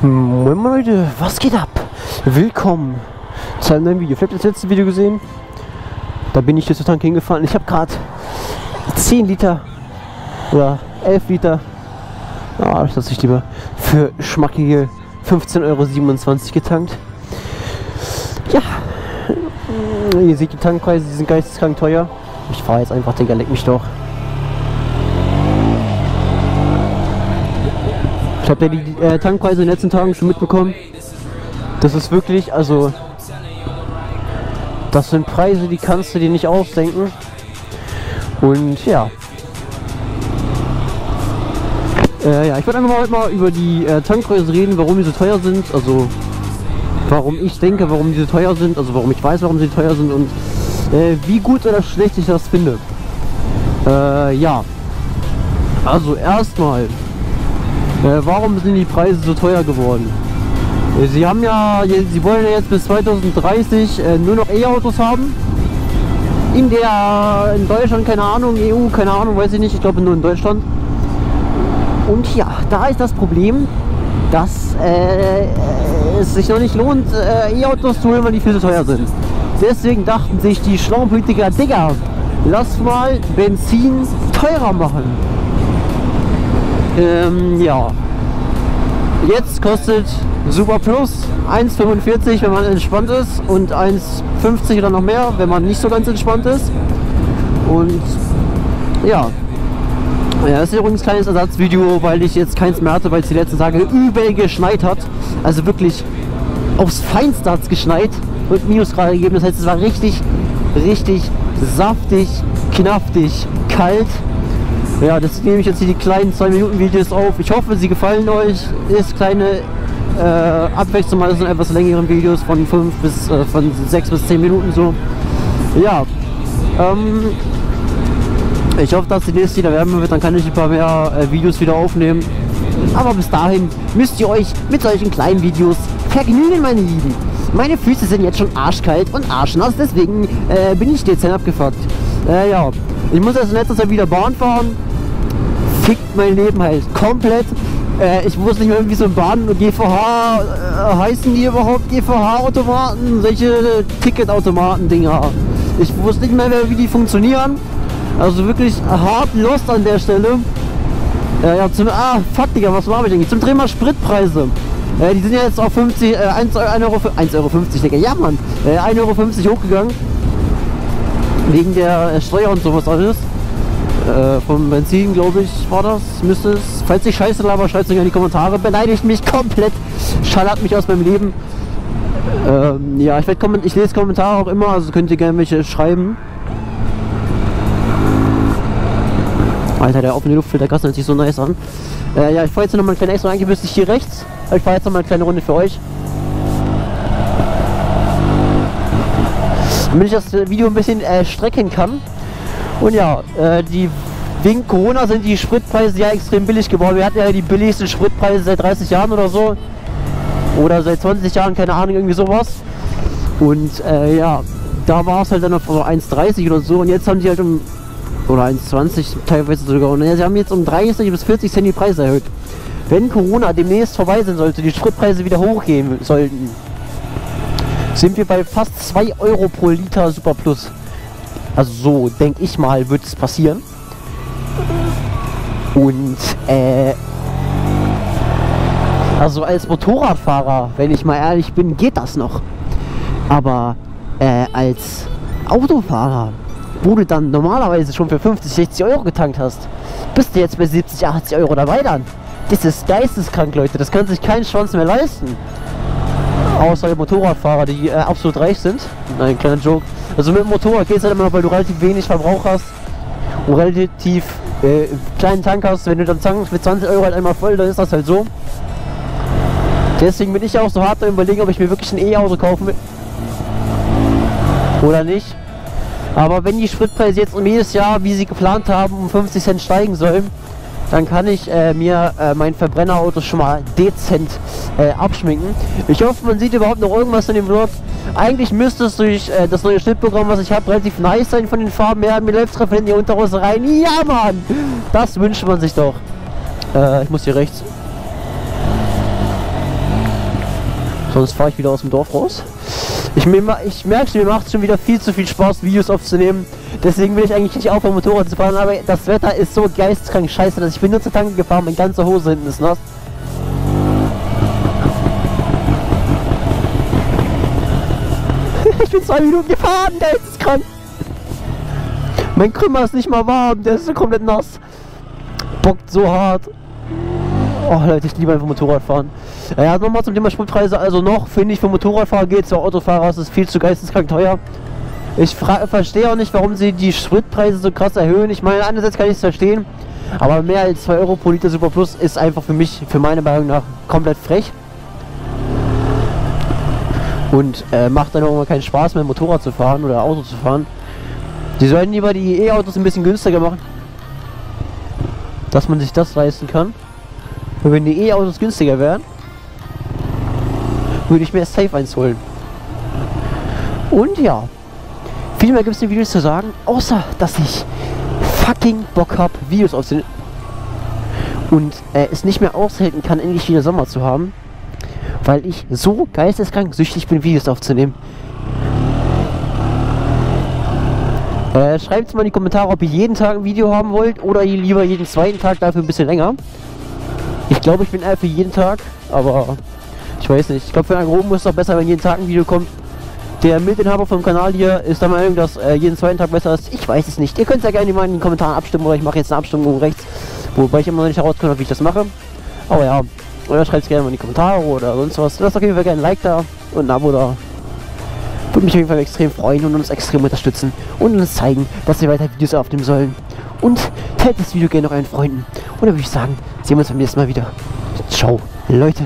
Moin Leute, was geht ab? Willkommen zu einem neuen Video. Vielleicht habt ihr das letzte Video gesehen. Da bin ich jetzt zur Tank hingefahren. Ich habe gerade 10 Liter oder 11 Liter, ah, das lasse ich lieber, für schmackige 15,27 Euro getankt. Ja, ihr seht die Tankpreise, die sind geisteskrank teuer. Ich fahre jetzt einfach, Digga, leck mich doch. Ich habe ja die äh, Tankpreise in den letzten Tagen schon mitbekommen. Das ist wirklich, also, das sind Preise, die kannst du dir nicht ausdenken. Und ja. Äh, ja, ich würde einfach mal heute mal über die äh, Tankpreise reden, warum die so teuer sind. Also, warum ich denke, warum die so teuer sind. Also, warum ich weiß, warum sie teuer sind und äh, wie gut oder schlecht ich das finde. Äh, ja. Also, erstmal. Äh, warum sind die Preise so teuer geworden? Äh, Sie haben ja, sie wollen ja jetzt bis 2030 äh, nur noch E-Autos haben. In der, in Deutschland, keine Ahnung, EU, keine Ahnung, weiß ich nicht, ich glaube nur in Deutschland. Und ja, da ist das Problem, dass äh, es sich noch nicht lohnt, äh, E-Autos zu holen, weil die viel zu teuer sind. Deswegen dachten sich die schlauen Politiker, Digga, lass mal Benzin teurer machen. Ähm, ja. Jetzt kostet Super Plus 1,45 wenn man entspannt ist und 1,50 oder noch mehr, wenn man nicht so ganz entspannt ist. Und ja. Ja, das ist übrigens ein kleines Ersatzvideo, weil ich jetzt keins mehr hatte, weil es die letzten Tage übel geschneit hat. Also wirklich aufs Feinste hat es geschneit und Minusgrade gegeben. Das heißt, es war richtig, richtig saftig, knaftig, kalt. Ja, das nehme ich jetzt hier die kleinen 2 Minuten Videos auf. Ich hoffe, sie gefallen euch. Ist kleine äh, Abwechslung, mal sind etwas längeren Videos von 5 bis äh, von 6 bis 10 Minuten so. Ja. Ähm, ich hoffe, dass die nächste wieder wärmer wird, dann kann ich ein paar mehr äh, Videos wieder aufnehmen. Aber bis dahin müsst ihr euch mit solchen kleinen Videos vergnügen, meine Lieben. Meine Füße sind jetzt schon arschkalt und arschnass, deswegen äh, bin ich dezent abgefuckt. Äh, ja, ich muss jetzt in letzter wieder Bahn fahren. Fickt mein Leben halt komplett. Äh, ich wusste nicht mehr, wie so ein Bahn- und GVH äh, heißen die überhaupt GVH-Automaten, solche Ticketautomaten-Dinger. Ich wusste nicht mehr, wie die funktionieren. Also wirklich hart lost an der Stelle. Ja, ja, zum, ah, fuck, Digga, was war ich eigentlich? Zum Thema Spritpreise. Äh, die sind ja jetzt auf 50, äh, 1, 1 Euro, 1,50 Euro, Digga, ja, Mann. Äh, 1,50 Euro hochgegangen. Wegen der äh, Steuer und sowas alles. Äh, vom Benzin, glaube ich, war das. Müsste es. Falls ich scheiße laber, schreibt es in die Kommentare. Beleidigt mich komplett. Schallert mich aus meinem Leben. Ähm, ja, ich, werd ich lese Kommentare auch immer, also könnt ihr gerne welche schreiben. Alter, der offene Luftfilter Gas hört sich so nice an. Äh, ja, ich fahre jetzt noch mal eine kleine extra. Ich hier rechts. Ich fahre jetzt noch mal eine kleine Runde für euch. Damit ich das Video ein bisschen äh, strecken kann. Und ja, äh, die wegen Corona sind die Spritpreise ja extrem billig geworden. Wir hatten ja die billigsten Spritpreise seit 30 Jahren oder so. Oder seit 20 Jahren, keine Ahnung, irgendwie sowas. Und äh, ja, da war es halt dann auf so 1,30 oder so. Und jetzt haben die halt um oder 1,20 teilweise sogar. Und sie haben jetzt um 30 bis 40 Cent die Preise erhöht. Wenn Corona demnächst vorbei sein sollte, die Spritpreise wieder hochgehen sollten, sind wir bei fast 2 Euro pro Liter Super Plus. Also so, denke ich mal, wird es passieren. Und äh, also als Motorradfahrer, wenn ich mal ehrlich bin, geht das noch. Aber äh, als Autofahrer, wo du dann normalerweise schon für 50, 60 Euro getankt hast, bist du jetzt bei 70, 80 Euro dabei dann. Das ist geisteskrank, Leute. Das kann sich kein Schwanz mehr leisten. Außer Motorradfahrer, die äh, absolut reich sind. Nein, kleiner Joke. Also mit dem Motorrad geht es halt immer noch, weil du relativ wenig Verbrauch hast und relativ äh, kleinen Tank hast. Wenn du dann tankst mit 20 Euro halt einmal voll, dann ist das halt so. Deswegen bin ich auch so hart da überlegen, ob ich mir wirklich ein E-Auto kaufen will. Oder nicht. Aber wenn die Spritpreise jetzt um jedes Jahr, wie sie geplant haben, um 50 Cent steigen sollen, dann kann ich äh, mir äh, mein Verbrennerauto schon mal dezent äh, abschminken. Ich hoffe, man sieht überhaupt noch irgendwas in dem Vlog. Eigentlich müsste es durch äh, das neue Schnittprogramm, was ich habe, relativ nice sein von den Farben her. Mir läuft in die Unterhose rein. Ja, Mann! Das wünscht man sich doch. Äh, ich muss hier rechts. Sonst fahre ich wieder aus dem Dorf raus. Ich, ich merke mir macht es schon wieder viel zu viel Spaß, Videos aufzunehmen. Deswegen will ich eigentlich nicht aufhören, Motorrad zu fahren, aber das Wetter ist so geistkrank scheiße, dass ich bin nur zur Tanke gefahren, meine ganze Hose hinten ist nass. ich bin zwei Minuten gefahren, der ist krank. Mein Krümmer ist nicht mal warm, der ist so komplett nass. Bockt so hart. Oh Leute, ich liebe einfach Motorradfahren. Ja, nochmal zum Thema Spritpreise. Also noch finde ich für Motorradfahrer geht, für Autofahrer ist es viel zu geisteskrank teuer. Ich verstehe auch nicht, warum sie die Spritpreise so krass erhöhen. Ich meine, einerseits kann ich es verstehen, aber mehr als 2 Euro pro Liter Super Plus ist einfach für mich, für meine Meinung nach, komplett frech. Und äh, macht dann immer keinen Spaß mehr, Motorrad zu fahren oder Auto zu fahren. Sie sollten lieber die E-Autos ein bisschen günstiger machen, dass man sich das leisten kann. Und wenn die E-Autos günstiger wären, würde ich mir safe eins holen. Und ja, viel mehr gibt es in Videos zu sagen, außer dass ich fucking Bock habe, Videos aufzunehmen. Und äh, es nicht mehr aushalten kann, endlich wieder Sommer zu haben. Weil ich so geisteskrank süchtig bin, Videos aufzunehmen. Äh, Schreibt mal in die Kommentare, ob ihr jeden Tag ein Video haben wollt oder ihr lieber jeden zweiten Tag dafür ein bisschen länger. Ich glaube, ich bin eher für jeden Tag, aber ich weiß nicht. Ich glaube, für einen Groben ist es doch besser, wenn jeden Tag ein Video kommt. Der Mitinhaber vom Kanal hier ist der Meinung, dass äh, jeden zweiten Tag besser ist. Ich weiß es nicht. Ihr könnt ja gerne mal in den Kommentaren abstimmen oder ich mache jetzt eine Abstimmung rechts, wobei ich immer noch nicht herauskomme, wie ich das mache. Aber ja, oder schreibt es gerne mal in die Kommentare oder sonst was. Lasst auf jeden Fall gerne ein Like da und ein Abo da. Würde mich auf jeden Fall extrem freuen und uns extrem unterstützen und uns zeigen, dass wir weiter Videos aufnehmen sollen. Und teilt das Video gerne noch euren Freunden. Und dann würde ich sagen, sehen wir uns beim nächsten Mal wieder. Ciao, Leute.